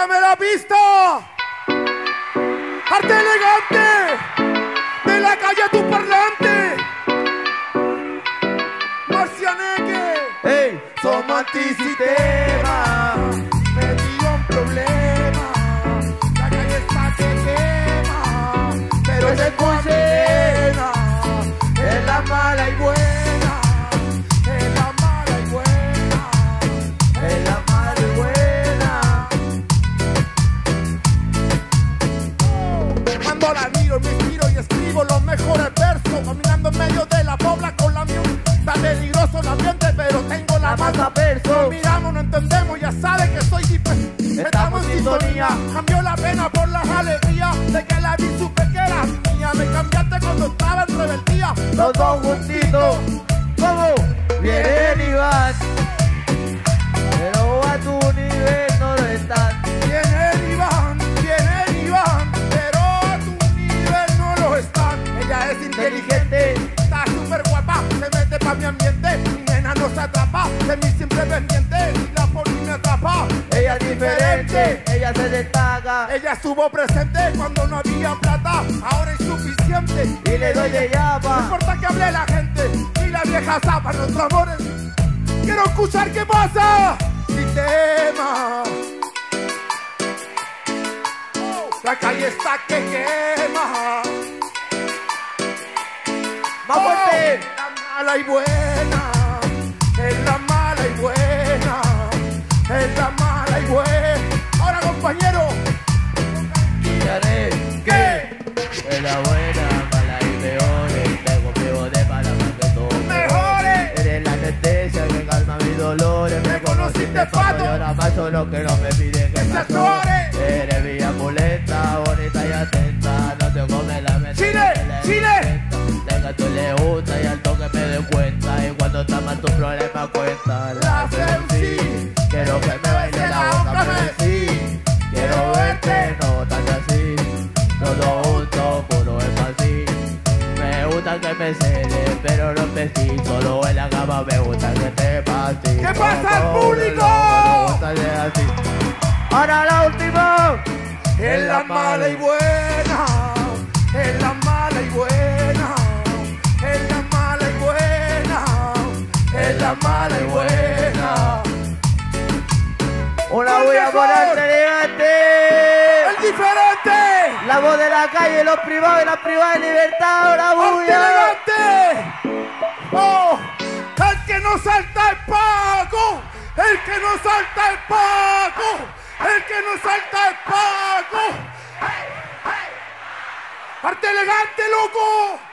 Tírame la pista. Arte elegante. De la calle a tu parlante. Marcianeque. ¡Ey! Somos antisistema. Verso. Nos miramos, no entendemos, ya sabe que soy hiper. Estamos en sintonía. Cambió la pena por las alegrías de que la vi supe que era mía. Me cambiaste cuando estaba en rebeldía. Los dos juntitos. ¿Cómo? Vienen y van. Pero a tu nivel no lo están. Vienen y van, vienen y van, pero a tu nivel no lo están. Ella es inteligente, nena no se atrapa, de mí siempre pendiente. La mí me atrapa. Ella es diferente. Ella se destaca. Ella estuvo presente cuando no había plata, ahora es suficiente. Y le doy de No llama. importa que hable la gente y la vieja zapa nuestros amores. Quiero escuchar qué pasa. Sistema. La calle está que quema. ¡Más fuerte! La mala y buena. Conociste, pato. Y ahora más solo que no me pide que me atore. Eres mi amuleta, bonita y atenta. No te come la mente. Chile, te Chile. Tenga tú le gusta y al toque me doy cuenta. Y cuando está mal tu problema cuenta. Que me cede, pero no te sí. Solo en la cama me gusta que te pase. ¿Qué pasa al público? Ahora la última. Es la mala y buena. Es la mala y buena. Es la mala y buena. Es la mala y buena. Una ¡Con bulla mejor! por diferente. La voz de la calle, los privados y las privadas de libertad. Ahora ¡Arte bulla. elegante! ¡Oh! ¡El que no salta es Paco! ¡El que no salta es Paco! ¡El que no salta es Paco! ¡Arte elegante, loco!